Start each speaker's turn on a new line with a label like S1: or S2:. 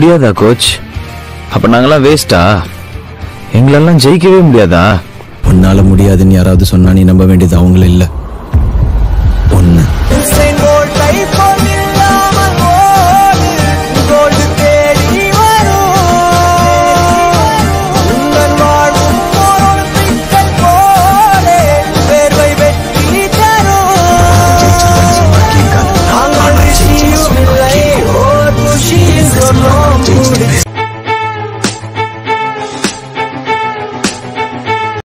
S1: முடியாதா கோச் அப்ப நாங்களாம் வேஸ்டா எங்களெல்லாம் ஜெயிக்கவே முடியாதா?
S2: உன்னால முடியாதுன்னு யாராவது சொன்னா நீ நம்ப வேண்டியது அவங்கள இல்லை.